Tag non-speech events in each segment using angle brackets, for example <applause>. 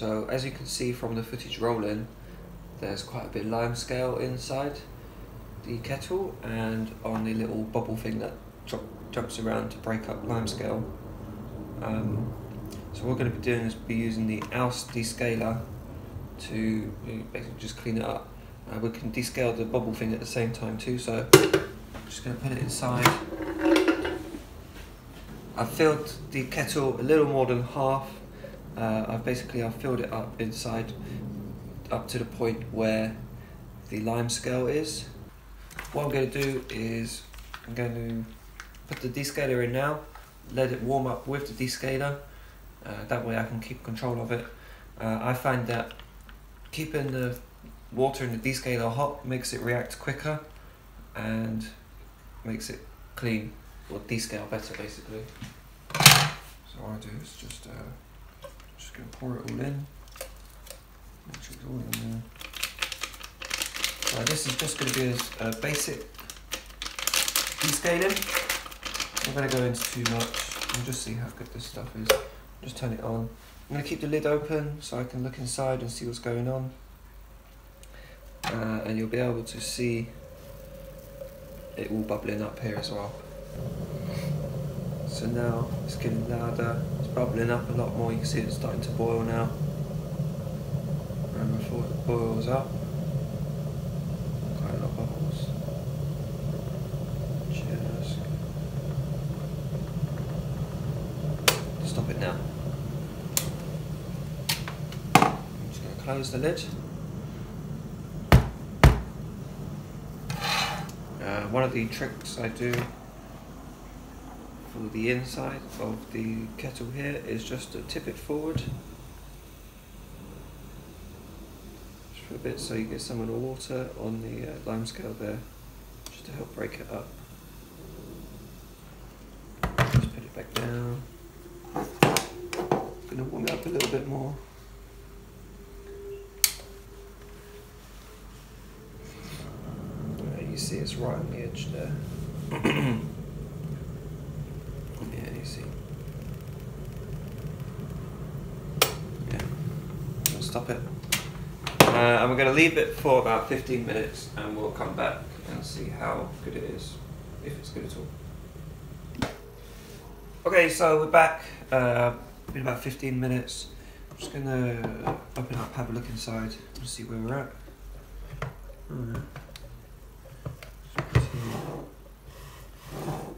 So as you can see from the footage rolling, there's quite a bit of lime scale inside the kettle and on the little bubble thing that jumps around to break up lime scale. Um, so what we're going to be doing is be using the Oust descaler to basically just clean it up. Uh, we can descale the bubble thing at the same time too, so I'm just going to put it inside. I've filled the kettle a little more than half. Uh, I've basically I've filled it up inside up to the point where the lime scale is. What I'm going to do is I'm going to put the descaler in now, let it warm up with the descaler, uh, that way I can keep control of it. Uh, I find that keeping the water in the descaler hot makes it react quicker and makes it clean or descale better basically. So what I do is just uh, just gonna pour it all in. Make sure it's all in there. So this is just going to be a, a basic descaling. I'm not going to go into too much and just see how good this stuff is. Just turn it on. I'm going to keep the lid open so I can look inside and see what's going on. Uh, and you'll be able to see it all bubbling up here as well. So now it's getting louder, bubbling up a lot more, you can see it's starting to boil now. And before it boils up, quite a lot of bubbles. Just stop it now. I'm just going to close the lid. Uh, one of the tricks I do the inside of the kettle here is just to tip it forward just for a bit so you get some of the water on the uh, lime scale there just to help break it up. Just put it back down. Gonna warm it up a little bit more. You see it's right on the edge there. <clears throat> Yeah, you see. Yeah. We'll stop it. Uh, and we're going to leave it for about 15 minutes and we'll come back and see how good it is, if it's good at all. Okay, so we're back. Uh, been about 15 minutes. I'm just going to open up, have a look inside and see where we're at.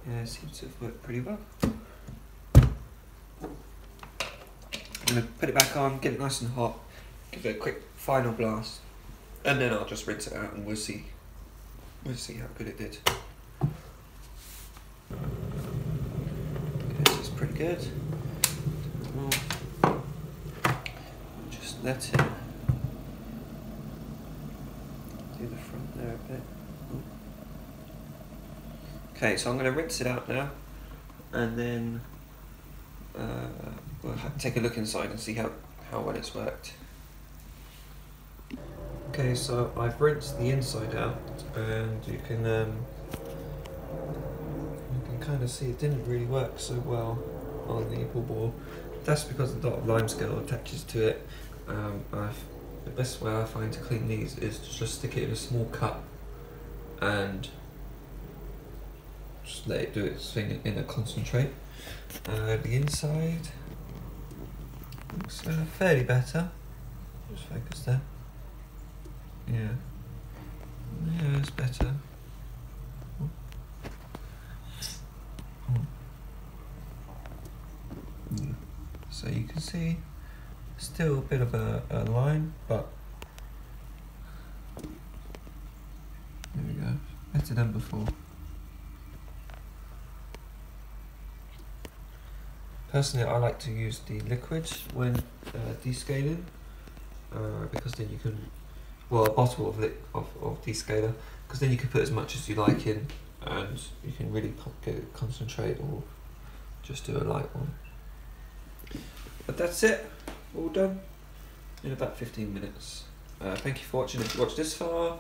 Yeah, it seems to have worked pretty well. I'm going to put it back on, get it nice and hot, give it a quick final blast, and then I'll just rinse it out and we'll see. We'll see how good it did. This is pretty good. Just let it do the front there a bit. Okay, so I'm going to rinse it out now, and then uh, we'll take a look inside and see how, how well it's worked. Okay, so I've rinsed the inside out, and you can um, you can kind of see it didn't really work so well on the ball ball. That's because a lot of lime scale attaches to it. Um, the best way I find to clean these is to just stick it in a small cup and just let it do its thing in a concentrate. Uh, the inside looks uh, fairly better. Just focus there. Yeah. Yeah, it's better. So you can see still a bit of a, a line, but there we go, better than before. Personally, I like to use the liquid when uh, descaling uh, because then you can, well, a bottle of, li- of, of descaler because then you can put as much as you like in and you can really concentrate or just do a light one. But that's it, all done in about 15 minutes. Uh, thank you for watching. If you watched this far,